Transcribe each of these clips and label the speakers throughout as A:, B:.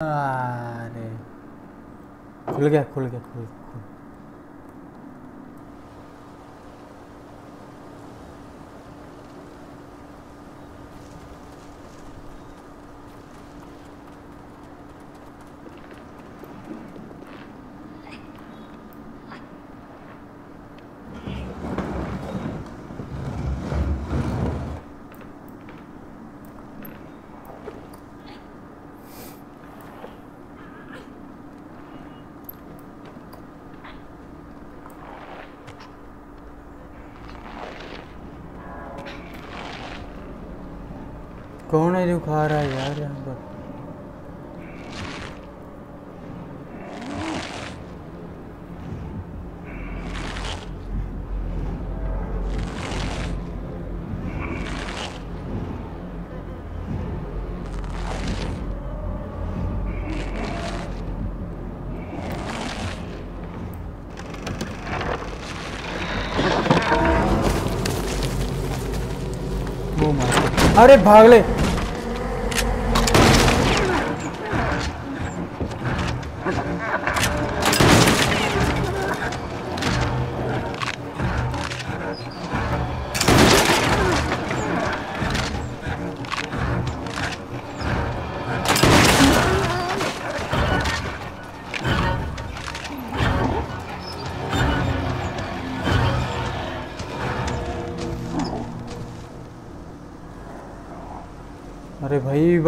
A: 아, 네. 골게, 골게, 골게. कौन है जो खा रहा है यार यहाँ पर? अरे भाग ले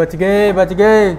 A: बच गए बच गए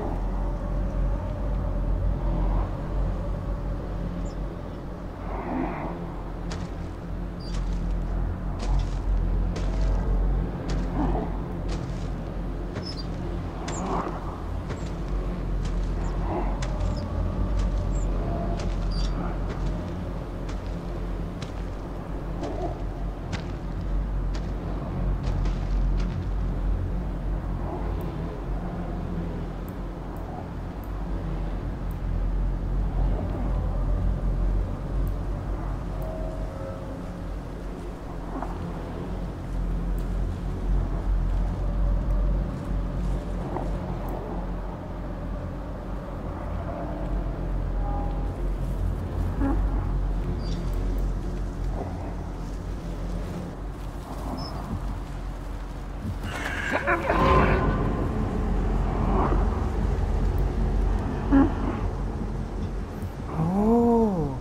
A: ओह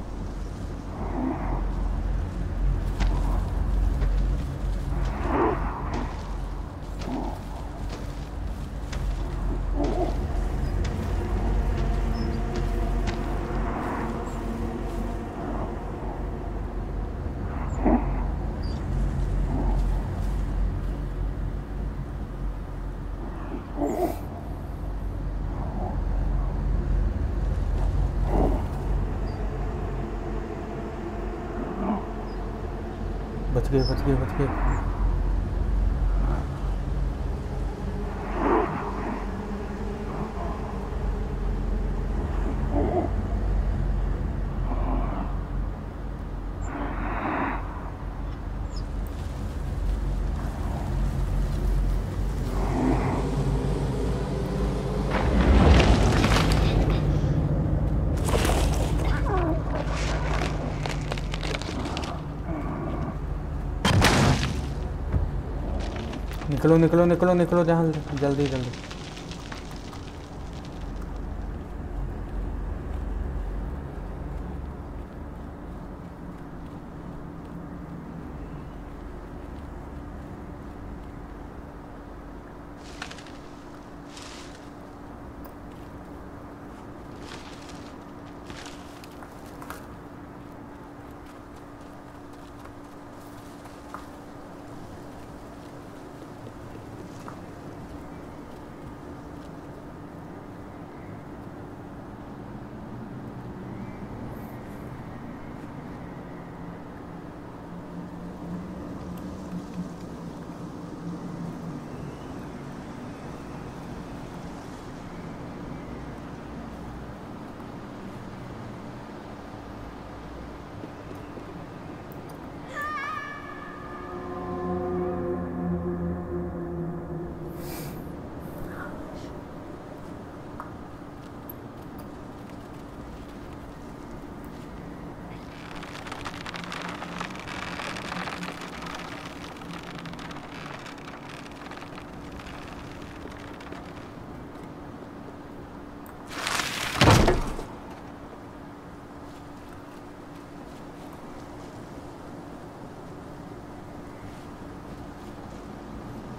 A: बच गए बच गए बच गए। निकलो निकलो निकलो निकलो जहाँ जल्दी जल्दी।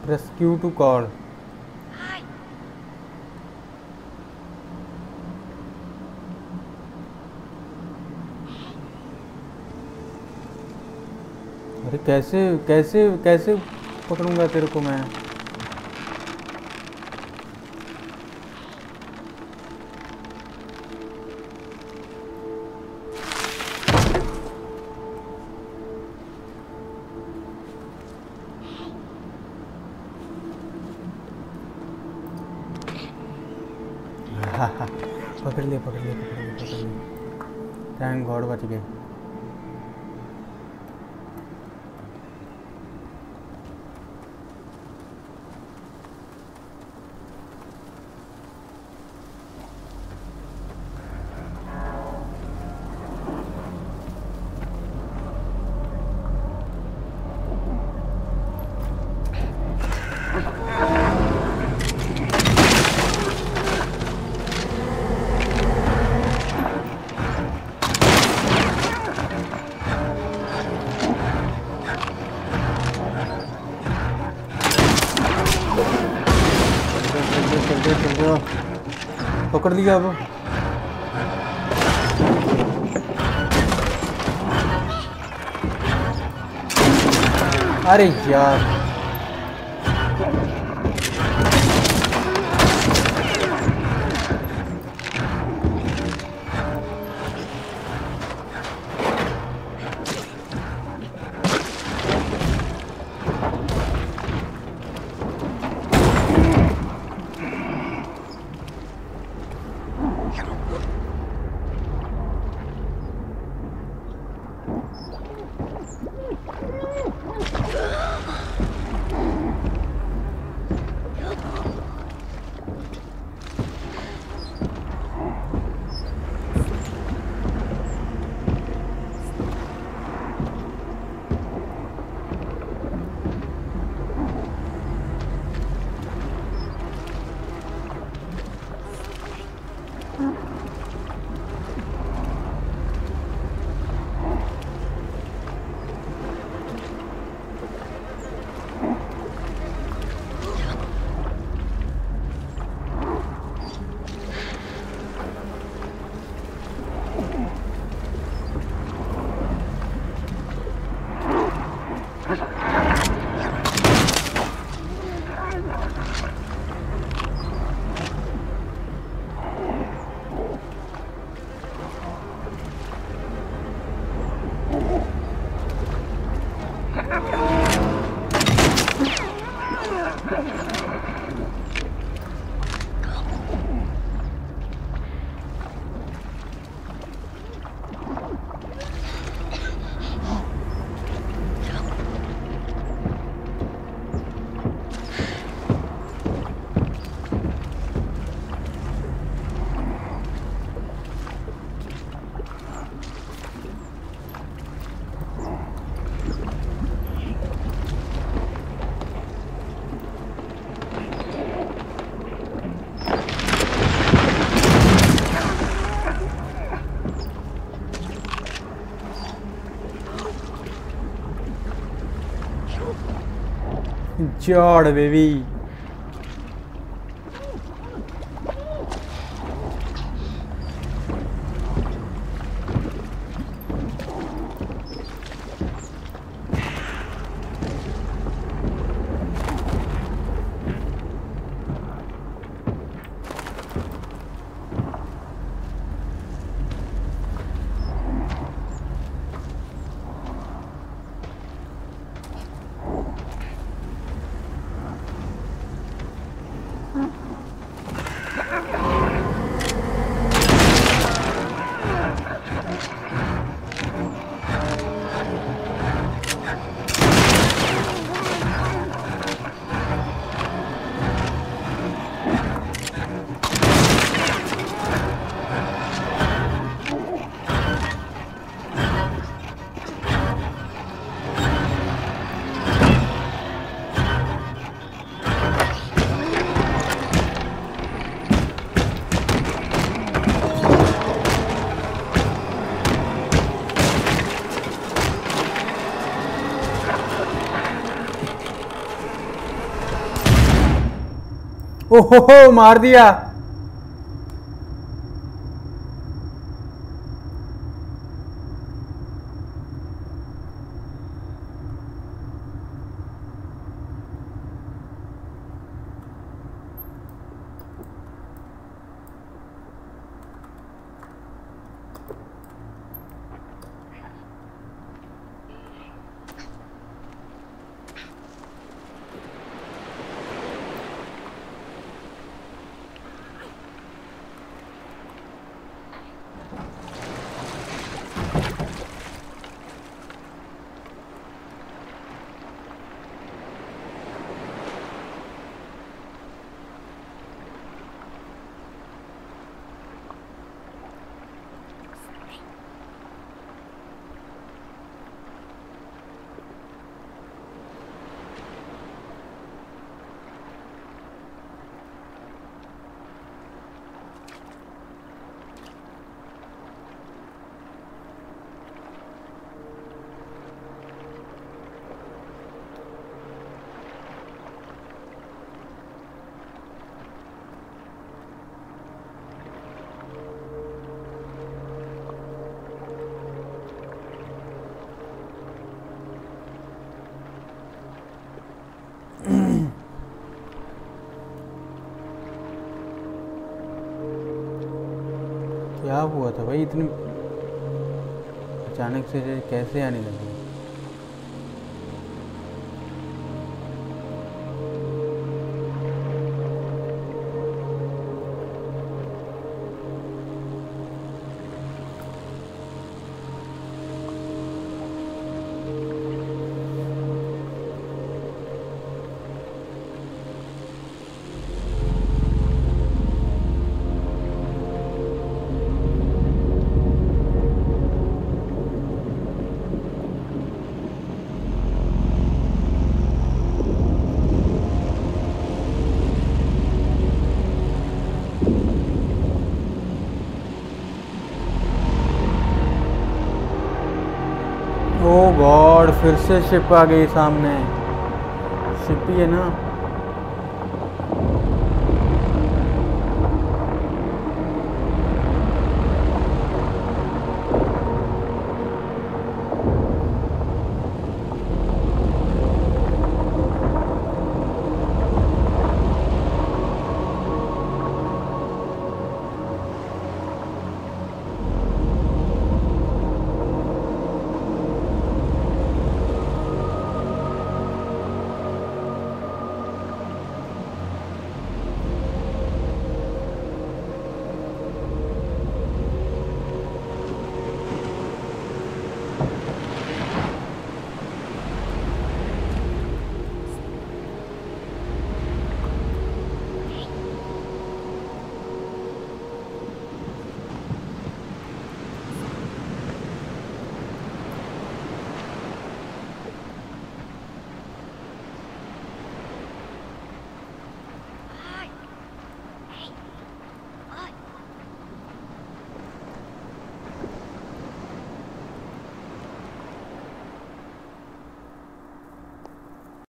A: Rescue to call. अरे कैसे कैसे कैसे पकड़ूँगा तेरे को मैं? पकड़ लिया पकड़ लिया पकड़ लिया पकड़ लिया। थैंक गॉड बच गए। पकड़ लिया अब अरे यार matured, baby. ओहो मार दिया। you क्या हुआ था भाई? इतनी अचानक से कैसे आने लगी? ओ गॉड फिर से शिप आ गई सामने। शिप ही है ना?